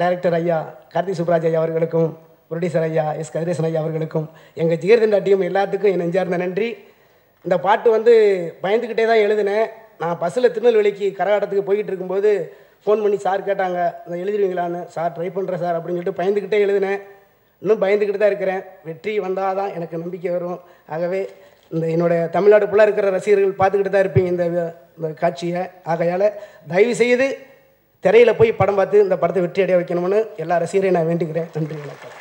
Director ஐயா கார்த்திக் சுப்ராஜ் ஐயா அவர்களுக்கும் ப்ரொடியூசர் ஐயா எஸ் கதிரேசன் ஐயா அவர்களுக்கும் எங்கள் ஜிகர்தண்டா டீம் எல்லாத்துக்கும் என் நெஞ்சார்ந்த நன்றி. இந்த பாட்டு வந்து பயந்துக்கிட்டே தான் எழுதினேன். நான் பஸ்ஸில் திருநெல்வேலிக்கு கரகாட்டத்துக்கு போய்கிட்டு இருக்கும்போது ஃபோன் பண்ணி சார் கேட்டாங்க நான் எழுதிடுவீங்களான்னு? சார் ட்ரை பண்ணுறேன் சார் அப்படின்னு சொல்லிட்டு பயந்துக்கிட்டே எழுதினேன். இன்னும் பயந்துக்கிட்டு தான் இருக்கிறேன். வெற்றி வந்தால் தான் எனக்கு நம்பிக்கை வரும். ஆகவே இந்த என்னோட தமிழ்நாடு ஃபுல்லாக இருக்கிற ரசிகர்கள் பார்த்துக்கிட்டு தான் இருப்பீங்க இந்த இந்த காட்சியை. ஆகையால் தயவு செய்து திரையில் போய் படம் பார்த்து இந்த படத்தை வெற்றி அடைய வைக்கணும்னு எல்லா ரசிகரையும் நான் வேண்டிக்கிறேன் நன்றி வணக்கம்.